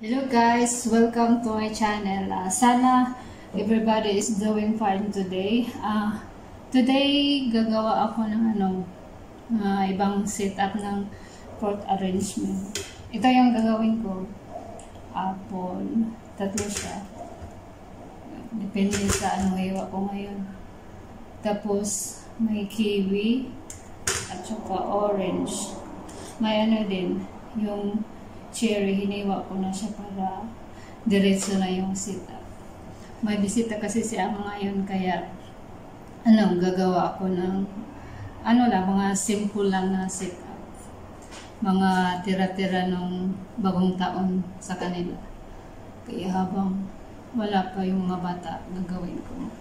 Hello guys, welcome to my channel. Uh, sana everybody is doing fine today. Uh, today gagawa ako ng ano, uh, ibang setup ng port arrangement. Ito yung gagawin ko. Apple, tatlo siya. Depende sa ano hiwa ko ngayon. Tapos may kiwi at saka orange. May ano din, yung cherry, hiniwa ko na siya para diretso na yung setup. May bisita kasi si Ama ngayon, kaya ano, gagawa ako ng ano lang, mga simple lang na setup. Mga tira-tira ng bagong taon sa kanila. Kaya habang wala pa yung mga bata, gagawin ko.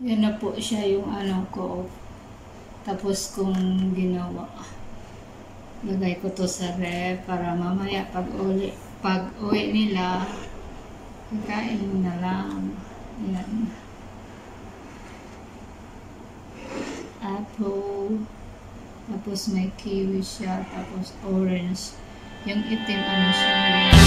Yan na po siya yung ano ko. Tapos kung ginawa. Lagay ko to sa ref para mamaya pag uli, pag uwi nila, kakain na lang. Yan. Apple. Tapos may kiwi siya. Tapos orange. Yung itim ano siya.